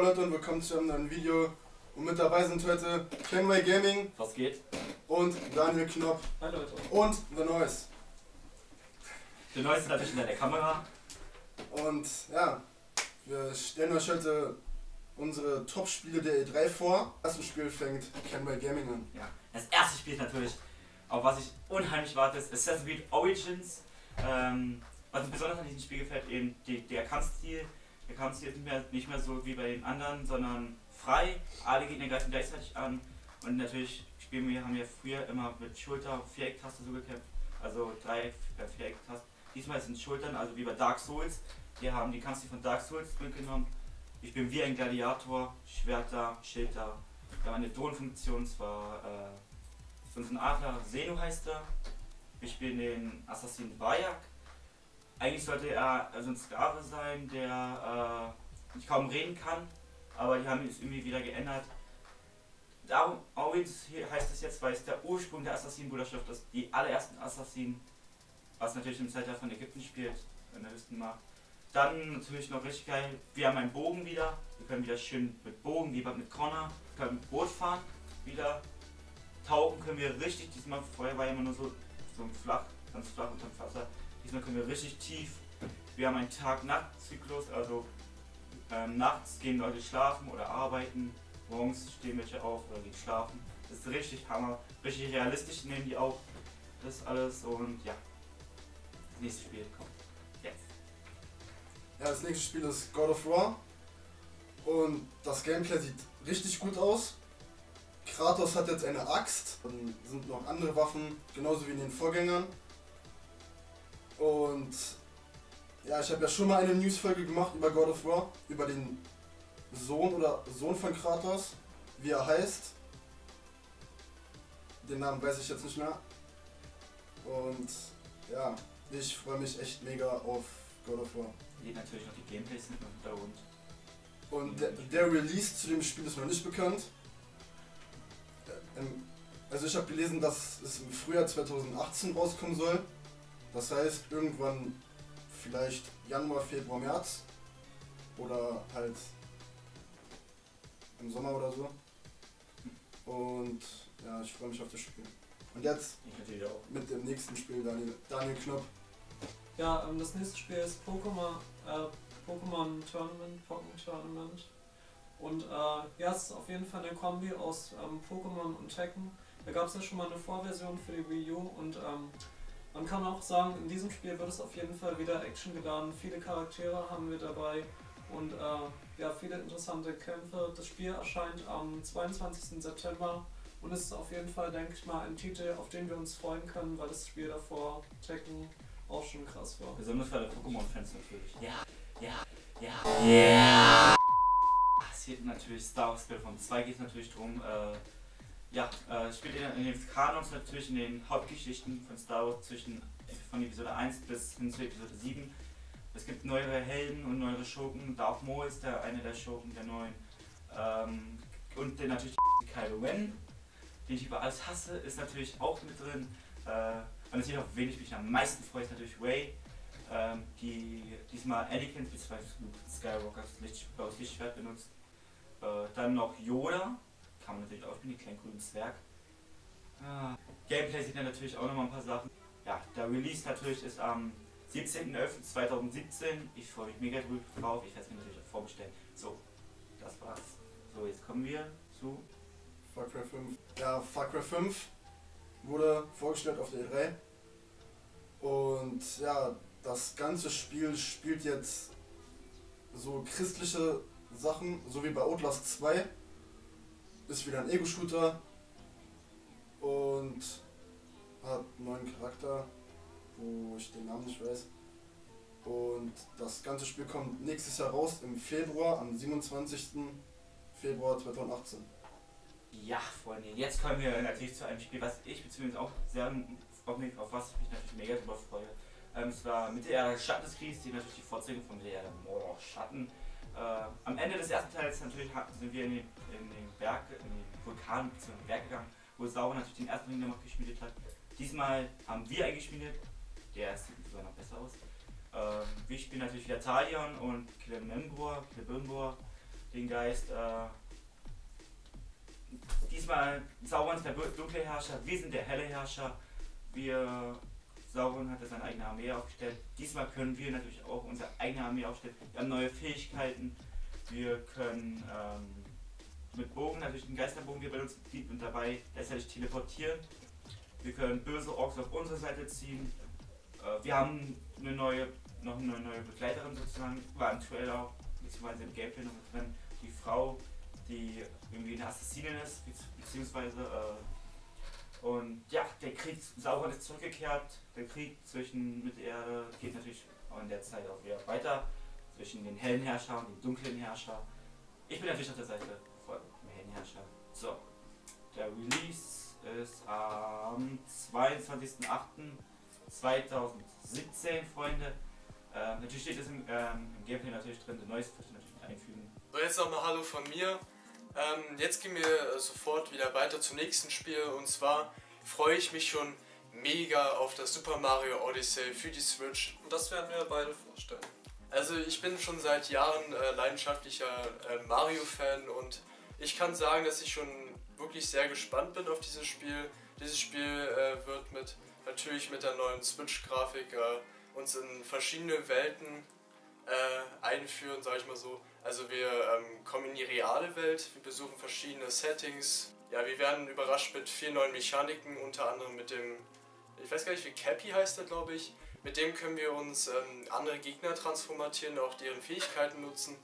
Jo Leute und willkommen zu einem neuen Video. Und mit dabei sind heute Kenway Gaming Was geht? und Daniel Knopp Hi Leute. und The Noise. Der neueste natürlich hinter der Kamera. Und ja, wir stellen euch heute unsere Top-Spiele der E3 vor. Das erste Spiel fängt Kenway Gaming an. Ja. Das erste Spiel ist natürlich, auf was ich unheimlich warte, ist Assassin's Creed Origins. Ähm, was mir besonders an diesem Spiel gefällt, eben die, der Kampfstil. Der Kampfstil ist nicht mehr, nicht mehr so wie bei den anderen, sondern frei. Alle Gegner greifen gleichzeitig an. Und natürlich spielen wir, haben wir früher immer mit Schulter, Viereck-Taste so gekämpft. Also Dreieck, äh, Viereck-Taste. Diesmal sind Schultern, also wie bei Dark Souls. Wir haben die Kampfstil von Dark Souls mitgenommen. Ich bin wie ein Gladiator, Schwerter, Schilder. Wir haben eine Drohnenfunktion, zwar äh, ein Adler, Senu heißt er. Ich bin den Assassin Bayak. Eigentlich sollte er also ein Sklave sein, der äh, nicht kaum reden kann, aber die haben es irgendwie wieder geändert. Darum, Origins heißt es jetzt, weil es der Ursprung der Assassinenbruderschaft ist, die allerersten Assassinen, was natürlich im Zeitalter von Ägypten spielt, ihr wisst mal. Dann natürlich noch richtig geil, wir haben einen Bogen wieder, wir können wieder schön mit Bogen, wie mit Connor, wir können Boot fahren, wieder tauchen können wir richtig, diesmal vorher war immer nur so, so flach, ganz flach unter dem Wasser, diesmal können wir richtig tief. Wir haben einen Tag-Nacht-Zyklus, also ähm, nachts gehen Leute schlafen oder arbeiten, morgens stehen welche auf oder gehen schlafen. Das ist richtig Hammer, richtig realistisch nehmen die auch das alles und ja, das nächste Spiel kommt jetzt. Ja, das nächste Spiel ist God of War. Und das Gameplay sieht richtig gut aus. Kratos hat jetzt eine Axt. Dann sind noch andere Waffen, genauso wie in den Vorgängern. Und ja, ich habe ja schon mal eine Newsfolge gemacht über God of War, über den Sohn oder Sohn von Kratos, wie er heißt. Den Namen weiß ich jetzt nicht mehr. Und ja, ich freue mich echt mega auf God of War. Geht natürlich noch die Gameplays mit im Hintergrund. Und der, der Release zu dem Spiel ist noch nicht bekannt. Ähm, Also ich habe gelesen, dass es im Frühjahr 2018 rauskommen soll. Das heißt irgendwann vielleicht Januar, Februar, März. Oder halt im Sommer oder so. Und ja, ich freue mich auf das Spiel. Und jetzt Ich natürlich auch. mit dem nächsten Spiel Daniel, Daniel Knopp. Ja, ähm, das nächste Spiel ist Pokémon, äh, Pokémon Tournament, Pokémon Tournament. Und äh, ja, es ist auf jeden Fall eine Kombi aus ähm, Pokémon und Tekken. Da gab es ja schon mal eine Vorversion für die Wii U und ähm, man kann auch sagen, in diesem Spiel wird es auf jeden Fall wieder Action geladen. Viele Charaktere haben wir dabei und äh, ja, viele interessante Kämpfe. Das Spiel erscheint am 22. September und es ist auf jeden Fall, denke ich mal, ein Titel, auf den wir uns freuen können, weil das Spiel davor Tekken auch schon krass war. Besonders für alle Pokémon-Fans natürlich. Ja, ja, ja. Ja! Es geht natürlich Star Wars Battlefront 2 geht natürlich drum. Äh, ja, äh, spielt in, den Kanons natürlich in den Hauptgeschichten von Star Wars zwischen von Episode 1 bis hin zu Episode 7. Es gibt neuere Helden und neuere Schurken. Darth Maul ist der eine der Schurken der neuen. Ähm, und der natürlich Kylo Ren, den ich über alles hasse, ist natürlich auch mit drin. Äh, und natürlich auf wen ich mich am meisten freue, ist natürlich Ray, ähm, die diesmal Anakin bzw. Luke Skywalkers Licht, blaues Lichtschwert benutzt. Äh, dann noch Yoda, kann man natürlich auch spielen, den kleinen grünen Zwerg. Ah, Gameplay sieht dann natürlich auch nochmal ein paar Sachen. Ja, der Release natürlich ist am 17.11.2017. Ich freue mich mega drauf. Ich werde es mir natürlich auch vorbestellen. So, das war's. So, jetzt kommen wir zu. Far Cry 5. Ja, Far Cry 5 wurde vorgestellt auf der E3. Und ja, das ganze Spiel spielt jetzt so christliche Sachen, so wie bei Outlast 2. Ist wieder ein Ego-Shooter und hat einen neuen Charakter, wo ich den Namen nicht weiß. Und das ganze Spiel kommt nächstes Jahr raus im Februar, am 27. Februar 2018. Ja, Freunde, jetzt kommen wir natürlich zu einem Spiel, was ich beziehungsweise auch sehr auf, was ich mich natürlich mega drüber freue. Ähm, es war Mittelerde Schatten des Kriegs, die natürlich die Fortsetzung von Mittelerde Mordor Schatten. Äh, am Ende des ersten Teils natürlich sind wir in den, in den Berg, in den Vulkan bzw. Berg gegangen, wo Sauron natürlich den ersten Ring noch geschmiedet hat. Diesmal haben wir einen geschmiedet, der sieht sogar noch besser aus. Ähm, wir spielen natürlich wieder Talion und Celebrimbor, Celebrimbor den Geist. Äh, diesmal Sauron ist der dunkle Herrscher, wir sind der helle Herrscher. Wir Sauron hatte seine eigene Armee aufgestellt. Diesmal können wir natürlich auch unsere eigene Armee aufstellen. Wir haben neue Fähigkeiten. Wir können ähm, mit Bogen, natürlich den Geisterbogen, wir benutzen und dabei letztendlich teleportieren. Wir können böse Orks auf unsere Seite ziehen. Äh, wir haben eine neue, noch eine neue Begleiterin sozusagen, war im Trailer beziehungsweise im Gameplay noch mit drin. Die Frau, die irgendwie eine Assassinin ist, beziehungsweise äh, und ja, der Krieg Sauron ist zurückgekehrt. Der Krieg zwischen mit Erde geht natürlich auch in der Zeit auch wieder weiter. Zwischen den hellen Herrscher und den dunklen Herrscher. Ich bin natürlich auf der Seite von dem hellen Herrscher. So, der Release ist am 22.08.2017, Freunde. Ähm, natürlich steht es im, ähm, im Gameplay natürlich drin, der neues wird natürlich einfügen. So, jetzt nochmal Hallo von mir. Ähm, jetzt gehen wir sofort wieder weiter zum nächsten Spiel und zwar freue ich mich schon mega auf das Super Mario Odyssey für die Switch. Und das werden wir beide vorstellen. Also ich bin schon seit Jahren äh, leidenschaftlicher äh, Mario-Fan und ich kann sagen, dass ich schon wirklich sehr gespannt bin auf dieses Spiel. Dieses Spiel äh, wird mit natürlich mit der neuen Switch-Grafik äh, uns in verschiedene Welten äh, einführen, sage ich mal so. Also wir ähm, kommen in die reale Welt, wir besuchen verschiedene Settings. Ja, wir werden überrascht mit vielen neuen Mechaniken, unter anderem mit dem, ich weiß gar nicht wie Cappy heißt der, glaube ich. Mit dem können wir uns ähm, andere Gegner transformatieren, auch deren Fähigkeiten nutzen.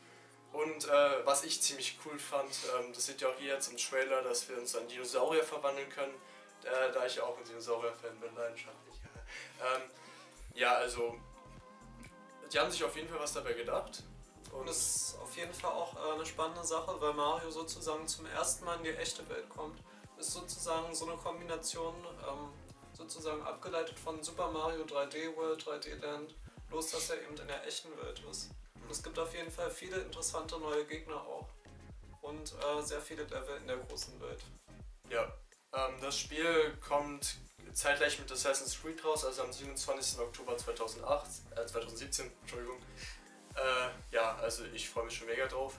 Und äh, was ich ziemlich cool fand, ähm, das seht ihr auch hier jetzt im Trailer, dass wir uns in Dinosaurier verwandeln können, äh, da ich ja auch ein Dinosaurier-Fan bin, leidenschaftlich. ähm, ja, also die haben sich auf jeden Fall was dabei gedacht. Und es ist auf jeden Fall auch äh, eine spannende Sache, weil Mario sozusagen zum ersten Mal in die echte Welt kommt. Ist sozusagen so eine Kombination, ähm, sozusagen abgeleitet von Super Mario 3D World, 3D Land, bloß dass er eben in der echten Welt ist. Und es gibt auf jeden Fall viele interessante neue Gegner auch. Und äh, sehr viele Level in der großen Welt. Ja, ähm, das Spiel kommt zeitgleich mit Assassin's Creed raus, also am 27. Oktober 2008, äh, 2017, Entschuldigung. Äh, ja, also ich freue mich schon mega drauf.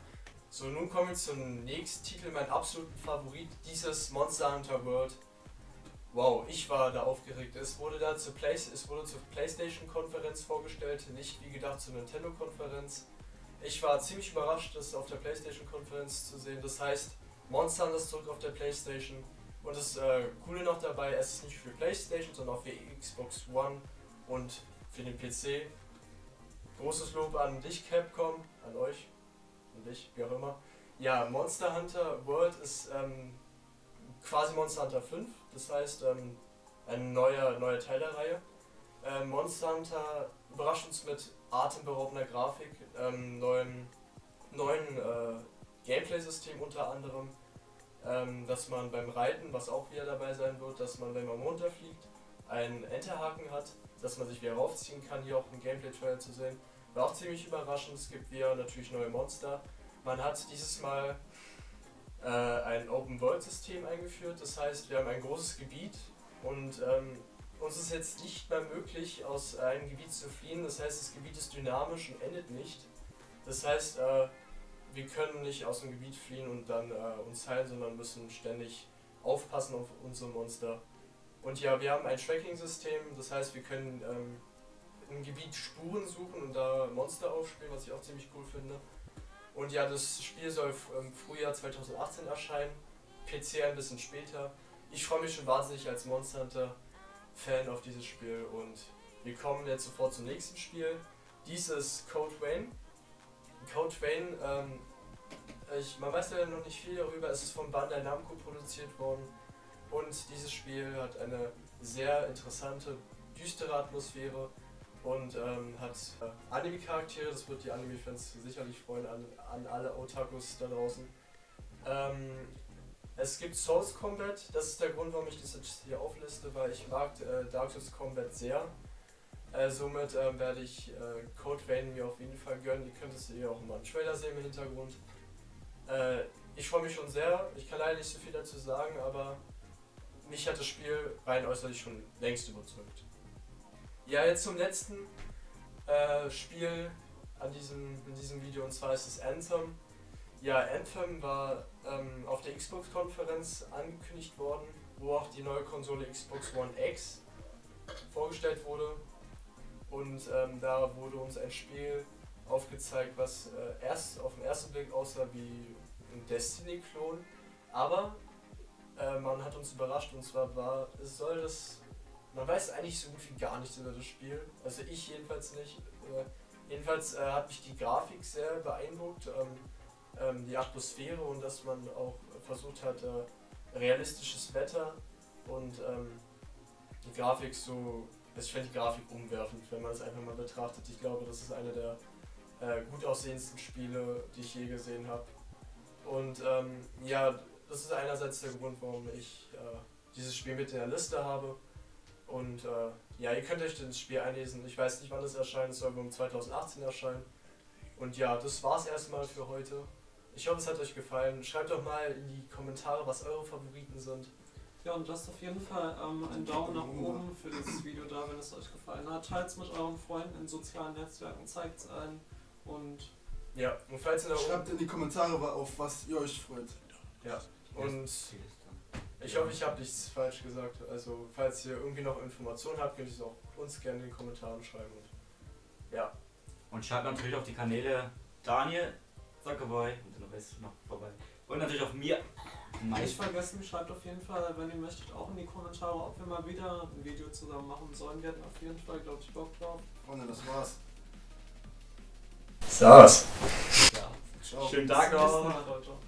So, nun kommen wir zum nächsten Titel, mein absoluter Favorit, dieses Monster Hunter World. Wow, ich war da aufgeregt. Es wurde da zur, Play zur PlayStation-Konferenz vorgestellt, nicht wie gedacht zur Nintendo-Konferenz. Ich war ziemlich überrascht, das auf der PlayStation-Konferenz zu sehen. Das heißt, Monster Hunter ist zurück auf der PlayStation. Und das äh, Coole noch dabei, es ist nicht für PlayStation, sondern auch für Xbox One und für den PC. Großes Lob an dich, Capcom, an euch und dich, wie auch immer. Ja, Monster Hunter World ist ähm, quasi Monster Hunter 5, das heißt ähm, ein neuer, neuer Teil der Reihe. Ähm, Monster Hunter überrascht uns mit atemberaubender Grafik, ähm, neuem, neuen äh, Gameplay-System unter anderem, ähm, dass man beim Reiten, was auch wieder dabei sein wird, dass man, wenn man runterfliegt, einen Enterhaken hat, dass man sich wieder raufziehen kann, hier auch im Gameplay-Trailer zu sehen. War auch ziemlich überraschend, es gibt wieder natürlich neue Monster. Man hat dieses Mal äh, ein Open-World-System eingeführt, das heißt, wir haben ein großes Gebiet und ähm, uns ist jetzt nicht mehr möglich, aus einem Gebiet zu fliehen. Das heißt, das Gebiet ist dynamisch und endet nicht. Das heißt, äh, wir können nicht aus dem Gebiet fliehen und dann äh, uns heilen, sondern müssen ständig aufpassen auf unsere Monster. Und ja, wir haben ein Tracking-System, das heißt, wir können ähm, im Gebiet Spuren suchen und da Monster aufspielen, was ich auch ziemlich cool finde. Und ja, das Spiel soll im Frühjahr 2018 erscheinen, PC ein bisschen später. Ich freue mich schon wahnsinnig als Monster Hunter Fan auf dieses Spiel und wir kommen jetzt sofort zum nächsten Spiel. Dies ist Code Vein. Code Vein, ähm, ich, man weiß ja noch nicht viel darüber, es ist von Bandai Namco produziert worden und dieses Spiel hat eine sehr interessante, düstere Atmosphäre und ähm, hat äh, Anime-Charaktere, das wird die Anime-Fans sicherlich freuen, an, an alle Otakus da draußen. Ähm, es gibt Souls Combat, das ist der Grund, warum ich das jetzt hier aufliste, weil ich mag äh, Dark Souls Combat sehr. Äh, somit äh, werde ich äh, Code Vein mir auf jeden Fall gönnen. Ihr könnt es hier auch immer im Trailer sehen im Hintergrund. Äh, ich freue mich schon sehr. Ich kann leider nicht so viel dazu sagen, aber mich hat das Spiel rein äußerlich schon längst überzeugt. Ja, jetzt zum letzten äh, Spiel an diesem, in diesem Video und zwar ist es Anthem. ja, Anthem war ähm, auf der Xbox-Konferenz angekündigt worden, wo auch die neue Konsole Xbox One X vorgestellt wurde. Und ähm, da wurde uns ein Spiel aufgezeigt, was äh, erst auf den ersten Blick aussah wie ein Destiny-Klon. Aber äh, man hat uns überrascht und zwar war, es soll das. Man weiß eigentlich so gut wie gar nichts über das Spiel. Also ich jedenfalls nicht. Äh, jedenfalls äh, hat mich die Grafik sehr beeindruckt. Ähm, ähm, die Atmosphäre und dass man auch versucht hat, äh, realistisches Wetter und ähm, die Grafik so. Also ich finde die Grafik umwerfend, wenn man es einfach mal betrachtet. Ich glaube, das ist eine der äh, gut aussehendsten Spiele, die ich je gesehen habe. Und ähm, ja, das ist einerseits der Grund, warum ich äh, dieses Spiel mit in der Liste habe. Und äh, ja, ihr könnt euch das Spiel einlesen. Ich weiß nicht, wann es erscheint. Es soll um 2018 erscheinen. Und ja, das war's erstmal für heute. Ich hoffe, es hat euch gefallen. Schreibt doch mal in die Kommentare, was eure Favoriten sind. Ja, und lasst auf jeden Fall ähm, einen Daumen nach oben für dieses Video da, wenn es euch gefallen hat. Teilt es mit euren Freunden in sozialen Netzwerken, zeigt es allen. Und Ja, und falls ihr da oben. Schreibt in die Kommentare, auf was ihr euch freut. Ja, und ich hoffe, ich habe nichts falsch gesagt. Also, falls ihr irgendwie noch Informationen habt, könnt ihr es auch uns gerne in den Kommentaren schreiben. Und ja, Und schreibt natürlich auf die Kanäle Daniel Zuckerboy und dann ist noch vorbei. Und natürlich auf mir. Nicht vergessen, schreibt auf jeden Fall, wenn ihr möchtet, auch in die Kommentare, ob wir mal wieder ein Video zusammen machen sollen. Wir hätten auf jeden Fall, glaube ich, Bock drauf. Freunde, das war's. das war's. ja. Ciao. Schönen Tag noch.